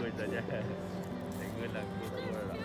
Cuida, cuida, ya. Tengo la cultura.